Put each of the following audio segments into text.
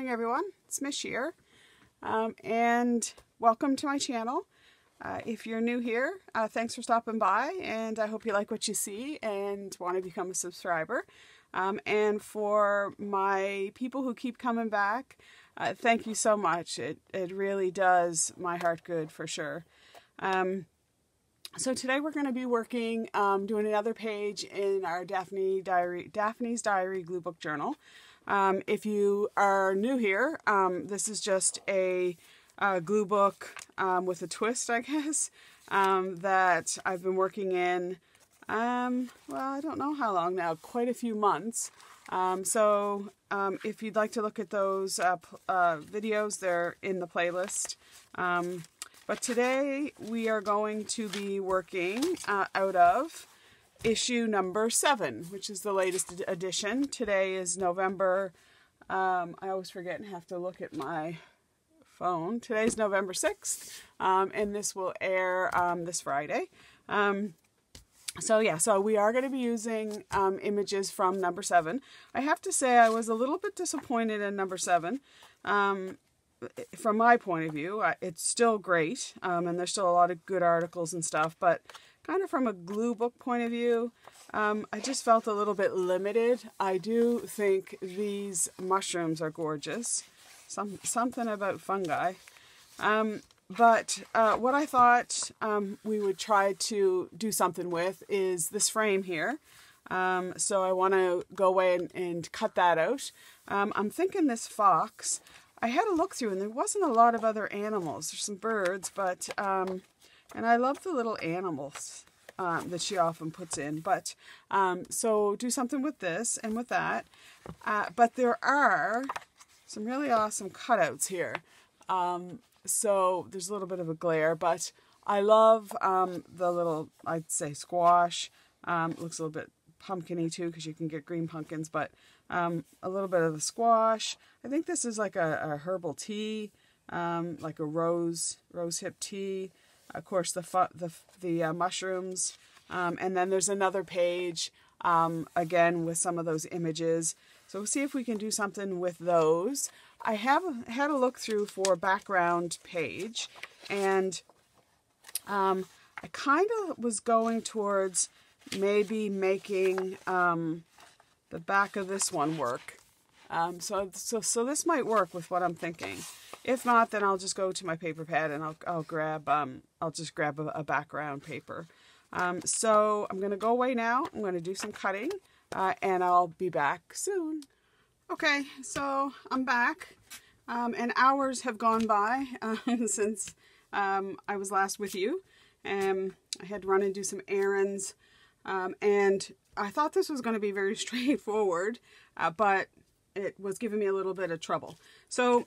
morning everyone, it's Mich here, um, and welcome to my channel. Uh, if you're new here, uh, thanks for stopping by, and I hope you like what you see and want to become a subscriber. Um, and for my people who keep coming back, uh, thank you so much. It, it really does my heart good for sure. Um, so today we're going to be working, um, doing another page in our Daphne Diary, Daphne's Diary Glue Book Journal. Um, if you are new here, um, this is just a, a glue book um, with a twist, I guess, um, that I've been working in, um, well, I don't know how long now, quite a few months. Um, so if you'd like to look at those uh, uh, videos, they're in the playlist. but today we are going to be working uh, out of issue number seven, which is the latest edition. Today is November, um, I always forget and have to look at my phone. Today's November 6th, um, and this will air um, this Friday. Um, so yeah, so we are going to be using um, images from number seven. I have to say I was a little bit disappointed in number seven. Um, from my point of view, it's still great, and there's still a lot of good articles and stuff, but kind of from a glue book point of view, um, I just felt a little bit limited. I do think these mushrooms are gorgeous. Some Something about fungi. Um, but uh, what I thought um, we would try to do something with is this frame here. Um, so I want to go away and, and, cut that out. Um, I'm thinking this fox. I had a look through and there wasn't a lot of other animals. There's some birds, but um, and I love the little animals um, that she often puts in. But um, so do something with this and with that. Uh, but there are some really awesome cutouts here. Um, so there's a little bit of a glare, but I love um, the little, I'd say squash. Um, looks a little bit pumpkiny too because you can get green pumpkins, but um, a little bit of the squash. I think this is like a, a herbal tea, like a rose, rose hip tea of course, the the the uh, mushrooms, um, and then there's another page um, again with some of those images. So we'll see if we can do something with those. I have had a look through for background page, and um, I kind of was going towards maybe making um, the back of this one work. Um, so, so, so this might work with what I'm thinking. If not, then I'll just go to my paper pad and I'll, I'll grab, um, I'll just grab a, a background paper. Um, so I'm going to go away now. I'm going to do some cutting uh, and I'll be back soon. Okay, so I'm back um, and hours have gone by um, since um, I was last with you. and I had to run and do some errands and I thought this was going to be very straightforward, uh, but it was giving me a little bit of trouble. So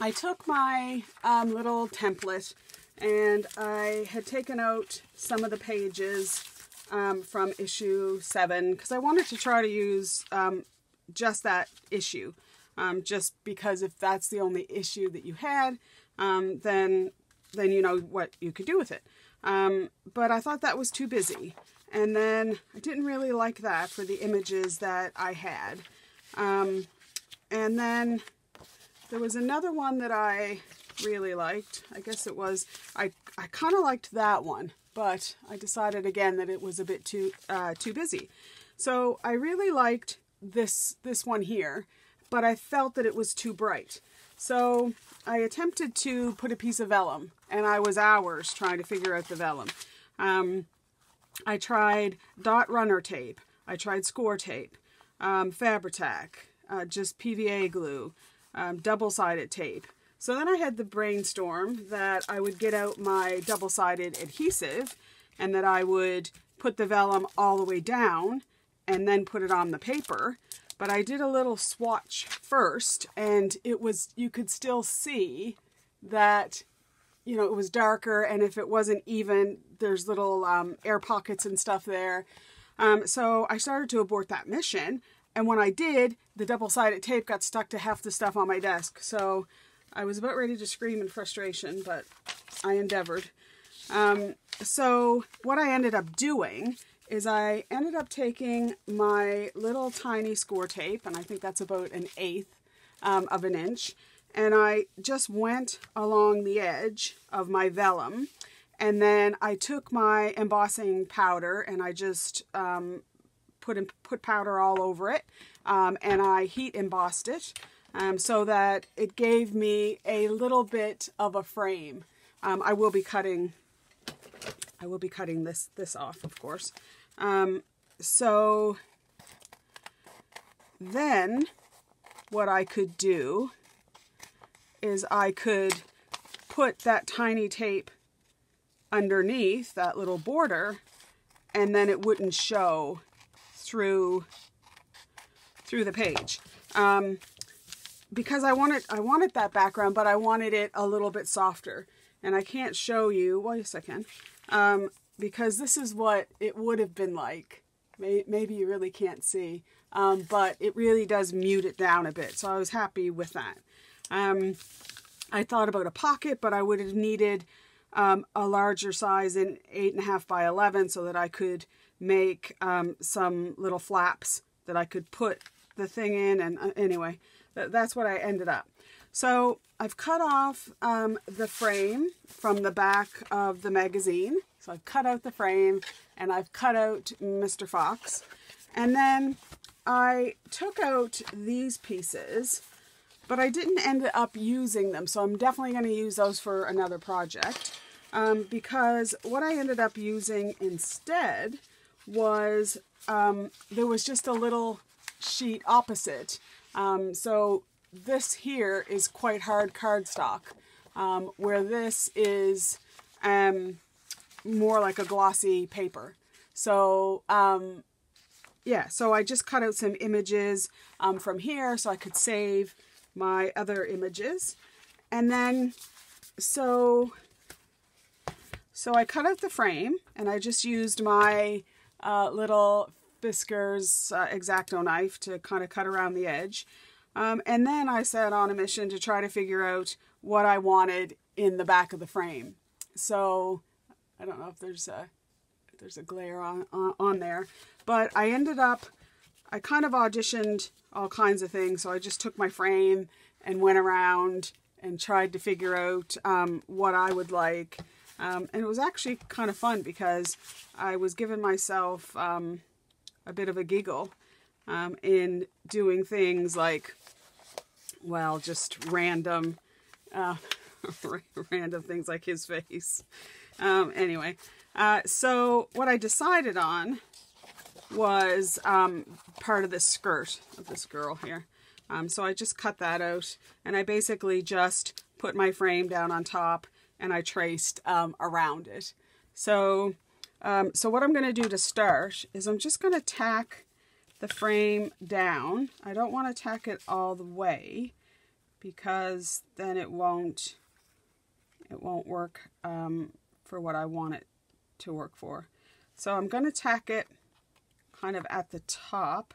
I took my um, little template and I had taken out some of the pages um, from issue 7 because I wanted to try to use um, just that issue. Um, just because if that's the only issue that you had, um, then then you know what you could do with it. Um, but I thought that was too busy. And then I didn't really like that for the images that I had. Um, and then there was another one that I really liked. I guess it was, I, I kind of liked that one, but I decided again that it was a bit too, uh, too busy. So I really liked this, this one here, but I felt that it was too bright. So I attempted to put a piece of vellum, and I was hours trying to figure out the vellum. Um, I tried dot runner tape. I tried score tape, um, Fabri-Tac, uh, just PVA glue, um, double-sided tape. So then I had the brainstorm that I would get out my double-sided adhesive and that I would put the vellum all the way down and then put it on the paper. But I did a little swatch first and it was, you could still see that, you know, it was darker and if it wasn't even, there's little um, air pockets and stuff there. Um, so I started to abort that mission and when I did, the double-sided tape got stuck to half the stuff on my desk. So I was about ready to scream in frustration, but I endeavored. Um, so what I ended up doing is I ended up taking my little tiny score tape, and I think that's about an eighth um, of an inch. And I just went along the edge of my vellum. And then I took my embossing powder and I just um, put, in, put powder all over it. Um, and I heat embossed it um, so that it gave me a little bit of a frame. Um, I will be cutting I will be cutting this this off, of course. Um, so then what I could do is I could put that tiny tape underneath that little border and then it wouldn't show through through the page. Um, because I wanted I wanted that background, but I wanted it a little bit softer. And I can't show you, well, yes I can, um, because this is what it would have been like. Maybe you really can't see, um, but it really does mute it down a bit. So I was happy with that. Um, I thought about a pocket, but I would have needed um, a larger size in 8.5 by 11 so that I could make um, some little flaps that I could put the thing in. And uh, anyway, that's what I ended up. So I've cut off um, the frame from the back of the magazine. So I've cut out the frame and I've cut out Mr. Fox. And then I took out these pieces, but I didn't end up using them. So I'm definitely going to use those for another project. Um, because what I ended up using instead was um, there was just a little sheet opposite. Um, so this here is quite hard cardstock, um, where this is um, more like a glossy paper. So, um, yeah, so I just cut out some images um, from here so I could save my other images. And then, so, so I cut out the frame and I just used my uh, little Fiskars uh, X-Acto knife to kind of cut around the edge. Um, and then I set on a mission to try to figure out what I wanted in the back of the frame. So I don't know if there's a if there's a glare on, on, on there, but I ended up I kind of auditioned all kinds of things. So I just took my frame and went around and tried to figure out um, what I would like. Um, and it was actually kind of fun because I was giving myself um, a bit of a giggle um, in doing things like, well, just random, uh, random things like his face. Um, anyway, uh, so what I decided on was um, part of the skirt of this girl here. Um, so I just cut that out and I basically just put my frame down on top and I traced um, around it. So, um, so what I'm going to do to start is I'm just going to tack the frame down. I don't want to tack it all the way because then it won't it won't work um, for what I want it to work for. So I'm going to tack it kind of at the top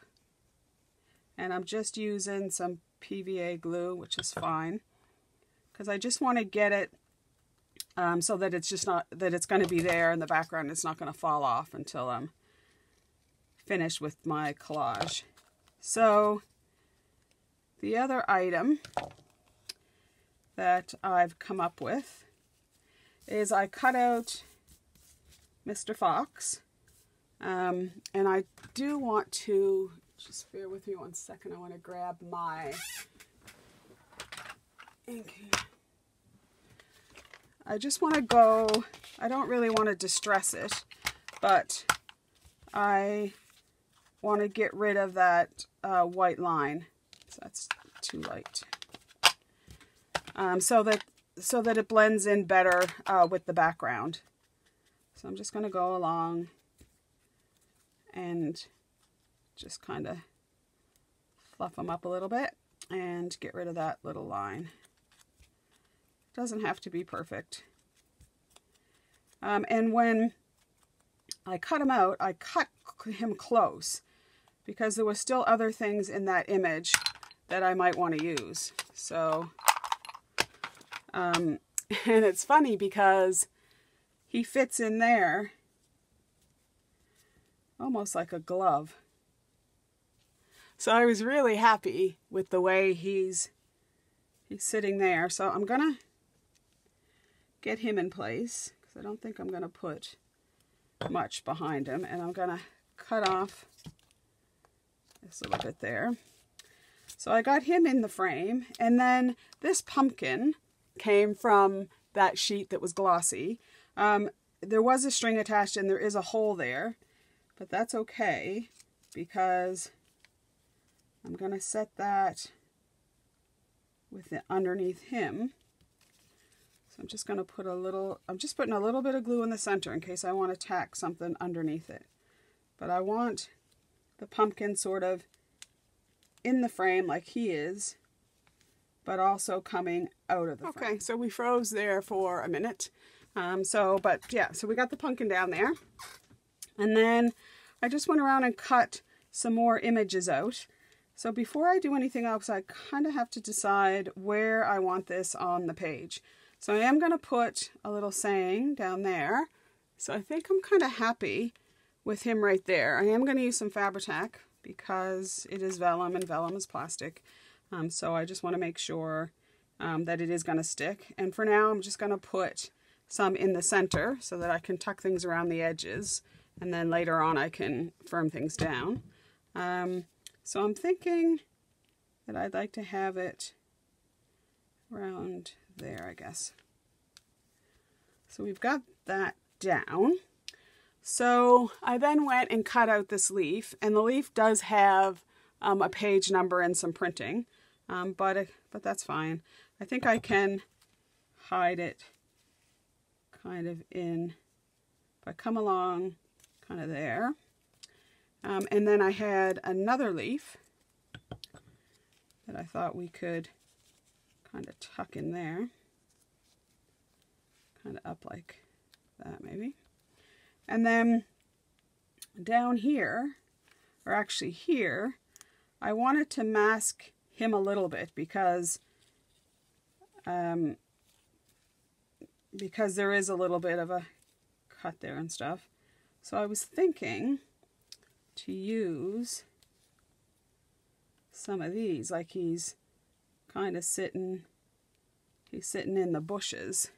and I'm just using some PVA glue which is fine because I just want to get it um, so that it's just not that it's going to be there in the background it's not going to fall off until I'm finished with my collage. So the other item that I've come up with is I cut out Mr. Fox. Um, and I do want to, just bear with me one second, I want to grab my ink. I just want to go, I don't really want to distress it, but I want to get rid of that uh, white line. So that's too light. Um, so that so that it blends in better uh, with the background. So I'm just going to go along and just kind of fluff them up a little bit and get rid of that little line. Doesn't have to be perfect. Um, and when I cut him out, I cut him close because there was still other things in that image that I might want to use. So, um, and it's funny because he fits in there almost like a glove. So I was really happy with the way he's he's sitting there. So I'm going to get him in place because I don't think I'm going to put much behind him. And I'm going to cut off this little bit there. So I got him in the frame. And then this pumpkin came from that sheet that was glossy. Um, there was a string attached and there is a hole there. But that's okay because I'm going to set that with the underneath him. So I'm just going to put a little, I'm just putting a little bit of glue in the center in case I want to tack something underneath it. But I want the pumpkin sort of in the frame like he is, but also coming out of the frame. Okay, so we froze there for a minute. Um, so, but yeah, so we got the pumpkin down there. And then I just went around and cut some more images out. So before I do anything else, I kind of have to decide where I want this on the page. So I am going to put a little saying down there. So I think I'm kind of happy with him right there. I am going to use some Fabri-Tac because it is vellum and vellum is plastic. Um, so I just want to make sure um, that it is going to stick. And for now, I'm just going to put some in the center so that I can tuck things around the edges. And then later on, I can firm things down. Um, so I'm thinking that I'd like to have it around there, I guess. So we've got that down. So I then went and cut out this leaf, and the leaf does have um, a page number and some printing, um, but, but that's fine. I think I can hide it kind of in, if I come along kind of there. Um, and then I had another leaf that I thought we could kind of tuck in there. Kind of up like that maybe. And then down here, or actually here, I wanted to mask him a little bit because um, because there is a little bit of a cut there and stuff. So I was thinking to use some of these, like he's kind of sitting, he's sitting in the bushes.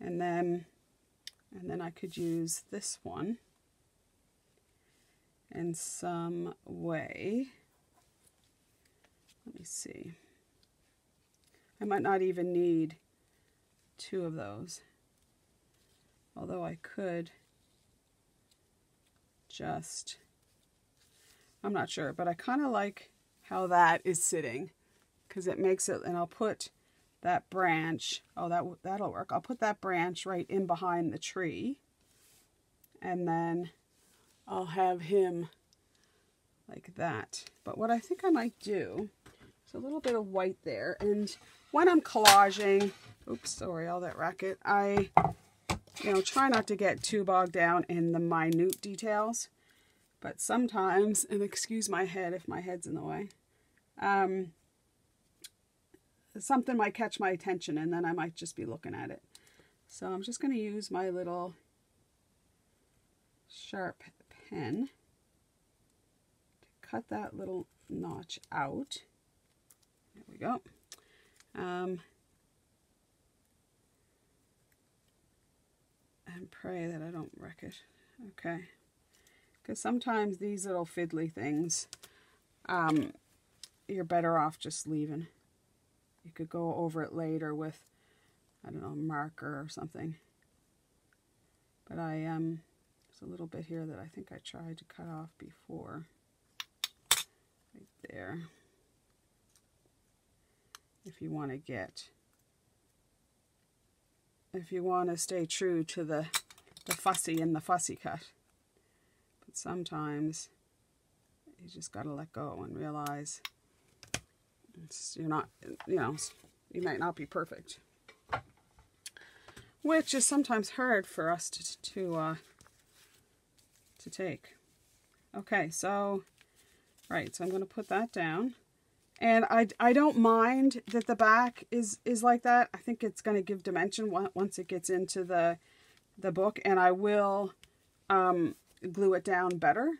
And then and then I could use this one in some way. Let me see. I might not even need two of those. Although I could just, I'm not sure, but I kind of like how that is sitting because it makes it, and I'll put that branch, oh, that, that'll work. I'll put that branch right in behind the tree. And then I'll have him like that. But what I think I might do is a little bit of white there. And when I'm collaging, oops, sorry, all that racket, I, you know, try not to get too bogged down in the minute details. But sometimes, and excuse my head if my head's in the way, um, something might catch my attention and then I might just be looking at it. So I'm just going to use my little sharp pen to cut that little notch out. There we go. Um, and pray that I don't wreck it. Okay. Because sometimes these little fiddly things, um, you're better off just leaving. You could go over it later with, I don't know, a marker or something. But I am, um, there's a little bit here that I think I tried to cut off before. Right there. If you want to get, if you want to stay true to the, the fussy and the fussy cut. But sometimes you just got to let go and realize it's, you're not, you know, you might not be perfect. Which is sometimes hard for us to, to, uh, to take. Okay, so, right, so I'm going to put that down. And I, I don't mind that the back is, is like that. I think it's going to give dimension once it gets into the, the book. And I will um, glue it down better.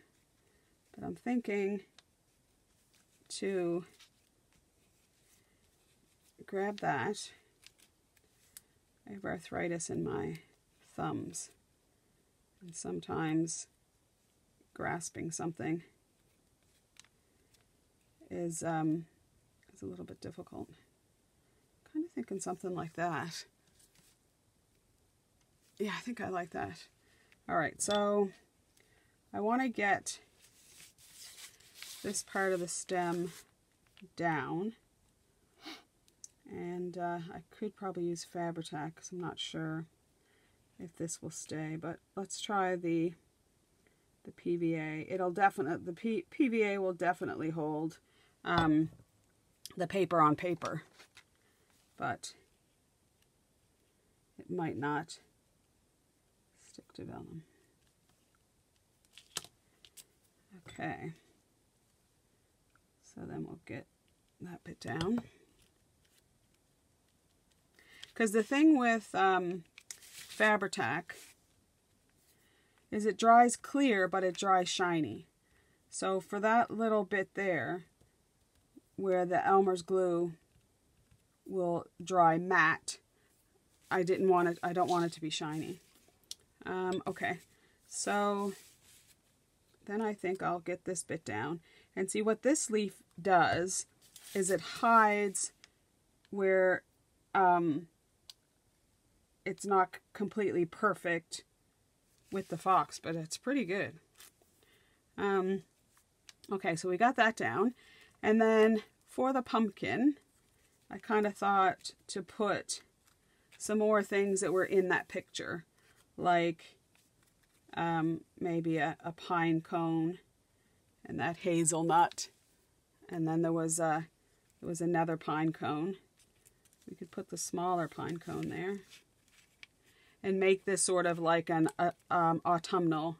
But I'm thinking to grab that. I have arthritis in my thumbs. And sometimes grasping something is um, is a little bit difficult. Kind of thinking something like that. Yeah, I think I like that. All right, so I want to get this part of the stem down. And uh, I could probably use Fabri-Tac because I'm not sure if this will stay. But let's try the the PVA. It'll definitely the P, PVA will definitely hold um, the paper on paper, but it might not stick to vellum. Okay, so then we'll get that bit down. Because the thing with um, Fabri-Tac is it dries clear, but it dries shiny. So for that little bit there, where the Elmer's glue will dry matte, I didn't want it, I don't want it to be shiny. Um, okay, so then I think I'll get this bit down. And see what this leaf does is it hides where um, it's not completely perfect with the fox, but it's pretty good. Um, okay, so we got that down. And then for the pumpkin, I kind of thought to put some more things that were in that picture, like um, maybe a, a, pine cone and that hazelnut. And then there was a, there was another pine cone. We could put the smaller pine cone there and make this sort of like an uh, um, autumnal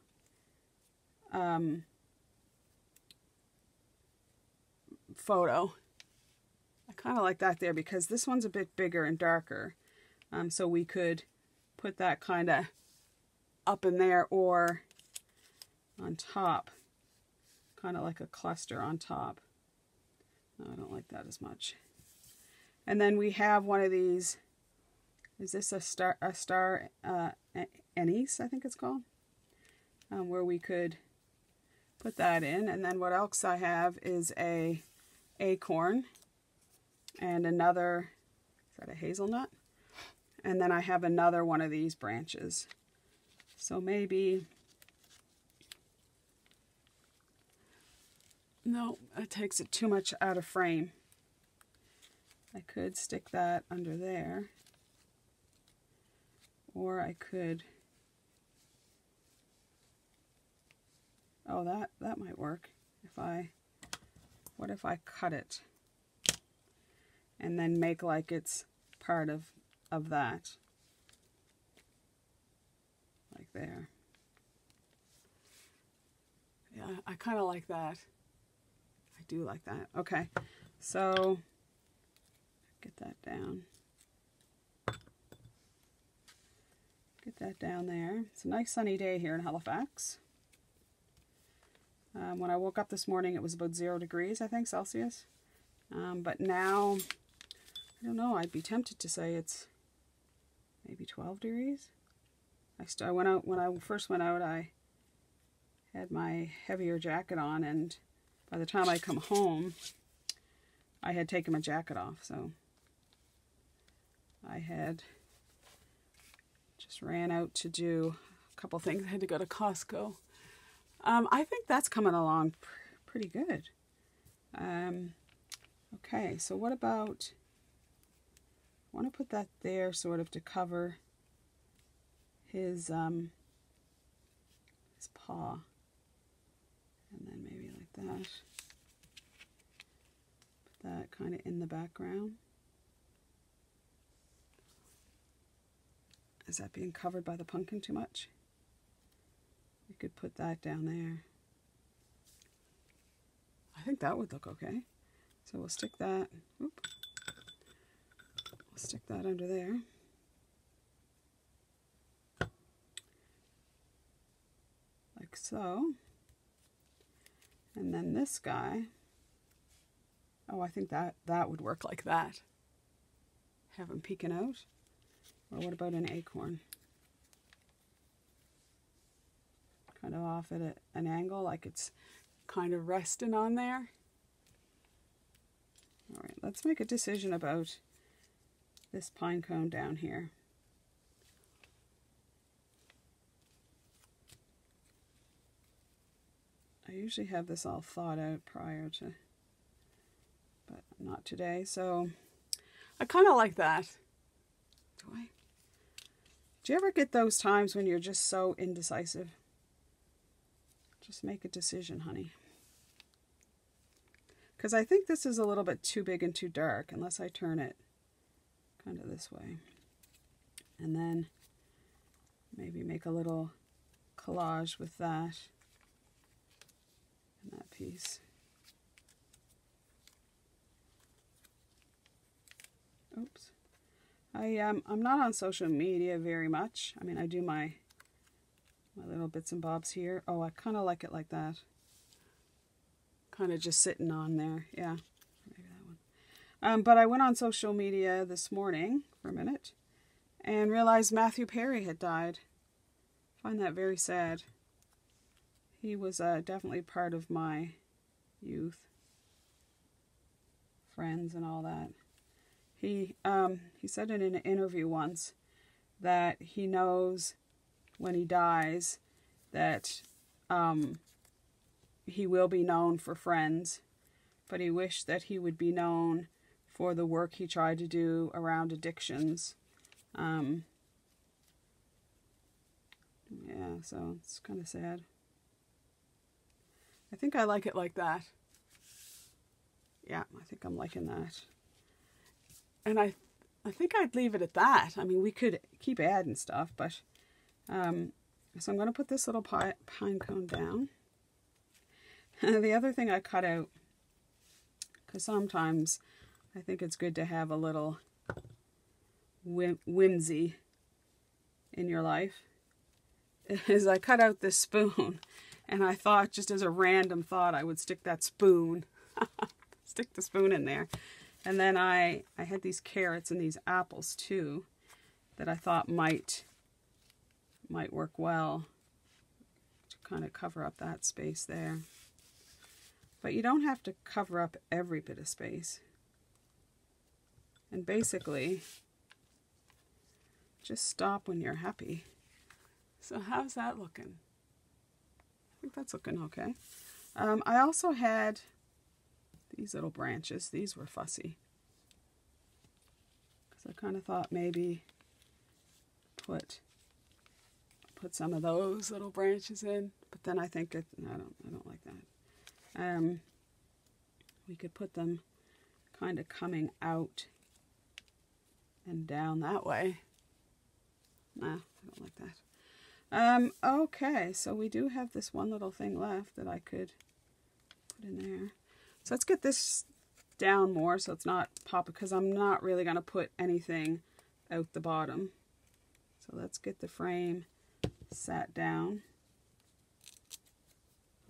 um, photo. I kind of like that there because this one's a bit bigger and darker. Um, so we could put that kind of up in there or on top. Kind of like a cluster on top. No, I don't like that as much. And then we have one of these is this a star, a star uh, anise, I think it's called? Um, where we could put that in. And then what else I have is a acorn and another, is that a hazelnut? And then I have another one of these branches. So maybe, no, it takes it too much out of frame. I could stick that under there. Or I could, oh, that, that might work. If I, what if I cut it and then make like it's part of, of that? Like there. Yeah, I kind of like that. I do like that. Okay, so get that down. Get that down there. It's a nice sunny day here in Halifax. Um, when I woke up this morning, it was about zero degrees, I think, Celsius. Um, but now, I don't know, I'd be tempted to say it's maybe 12 degrees. I, st I went out, when I first went out, I had my heavier jacket on, and by the time I come home, I had taken my jacket off, so I had just ran out to do a couple things. I had to go to Costco. Um, I think that's coming along pr pretty good. Um, okay, so what about, I want to put that there sort of to cover his, um, his paw. And then maybe like that. Put that kind of in the background. Is that being covered by the pumpkin too much? We could put that down there. I think that would look okay. So we'll stick that, whoop, we'll stick that under there. Like so. And then this guy, oh, I think that, that would work like that. have him peeking out. Or what about an acorn? Kind of off at a, an angle, like it's kind of resting on there. All right, let's make a decision about this pine cone down here. I usually have this all thought out prior to, but not today. So I kind of like that. Do I? Do you ever get those times when you're just so indecisive? Just make a decision, honey. Because I think this is a little bit too big and too dark, unless I turn it kind of this way. And then maybe make a little collage with that and that piece. Oops. I um I'm not on social media very much. I mean I do my my little bits and bobs here. Oh, I kind of like it like that. Kind of just sitting on there. Yeah. Maybe that one. Um, but I went on social media this morning for a minute and realized Matthew Perry had died. I find that very sad. He was uh, definitely part of my youth, friends, and all that. He um, he said in an interview once that he knows when he dies that um, he will be known for friends, but he wished that he would be known for the work he tried to do around addictions. Um, yeah, so it's kind of sad. I think I like it like that. Yeah, I think I'm liking that and I, I think I'd leave it at that. I mean, we could keep adding stuff, but, um, so I'm going to put this little pine, cone down. the other thing I cut out, because sometimes I think it's good to have a little whim whimsy in your life, is I cut out this spoon. And I thought, just as a random thought, I would stick that spoon, stick the spoon in there. And then I, I had these carrots and these apples too that I thought might, might work well to kind of cover up that space there. But you don't have to cover up every bit of space. And basically, just stop when you're happy. So how's that looking? I think that's looking okay. Um, I also had these little branches. These were fussy. Because I kind of thought maybe put put some of those little branches in. But then I think it, I don't, I don't like that. Um, we could put them kind of coming out and down that way. Nah, I don't like that. Um, okay, so we do have this one little thing left that I could put in there. So let's get this down more so it's not pop because I'm not really going to put anything out the bottom. So let's get the frame sat down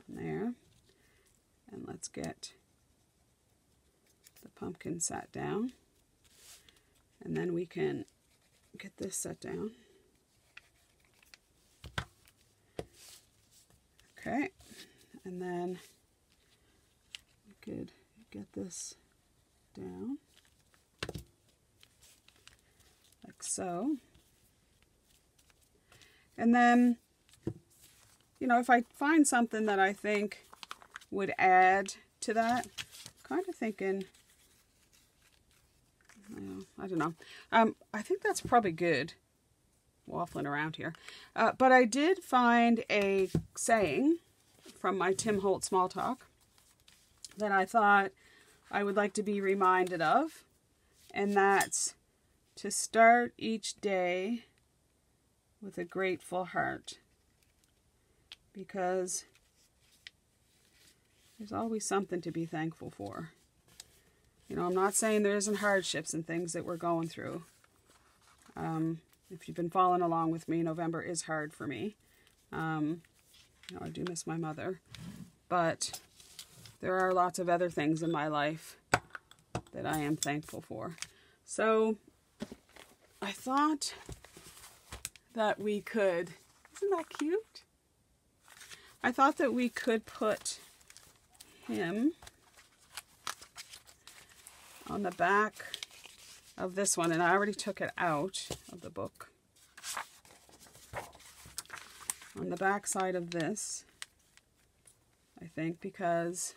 there. And let's get the pumpkin sat down. And then we can get this set down. Okay. And then could get this down like so. And then, you know, if I find something that I think would add to that, kind of thinking, I don't know. Um, I think that's probably good waffling around here. Uh, but I did find a saying from my Tim Holtz Small Talk that I thought I would like to be reminded of, and that's to start each day with a grateful heart because there's always something to be thankful for. You know, I'm not saying there isn't hardships and things that we're going through. Um, if you've been following along with me, November is hard for me. Um, you know, I do miss my mother. But there are lots of other things in my life that I am thankful for. So I thought that we could, isn't that cute? I thought that we could put him on the back of this one, and I already took it out of the book. On the back side of this, I think, because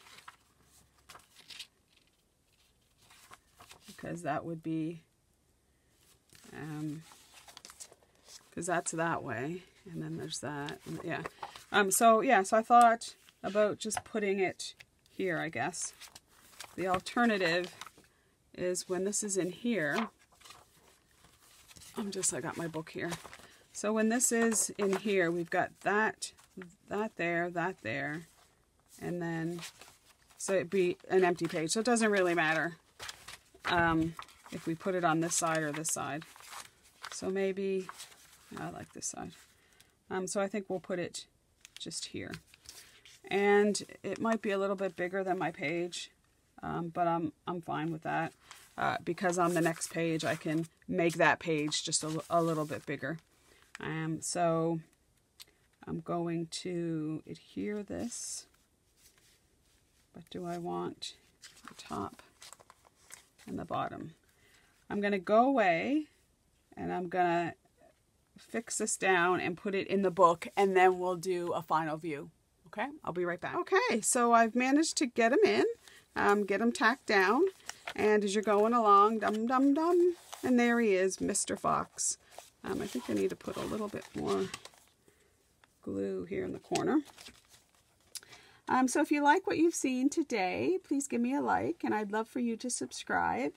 because that would be um because that's that way and then there's that yeah um so yeah so I thought about just putting it here I guess the alternative is when this is in here, I'm just, I got my book here. So when this is in here, we've got that, that there, that there, and then, so it'd be an empty page. So it doesn't really matter um, if we put it on this side or this side. So maybe, I like this side. Um, so I think we'll put it just here. And it might be a little bit bigger than my page, um, but I'm, I'm fine with that uh, because on the next page I can make that page just a, a little bit bigger. Um, so I'm going to adhere this, but do I want the top the bottom? I'm going to go away and I'm going to fix this down and put it in the book and then we'll do a final view. Okay, I'll be right back. Okay, so I've managed to get them in, um, get them tacked down. And as you're going along, dum dum dum, and there he is, Mr. Fox. Um, I think I need to put a little bit more glue here in the corner. Um, so if you like what you've seen today, please give me a like, and I'd love for you to subscribe.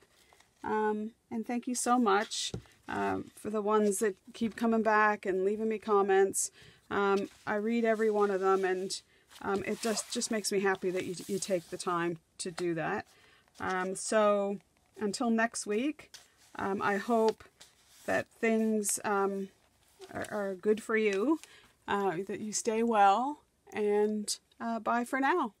Um, and thank you so much um, for the ones that keep coming back and leaving me comments. Um, I read every one of them, and um, it just, just makes me happy that you, you take the time to do that. So until next week, I hope that things are, are, good for you, uh, that you stay well, and uh, bye for now.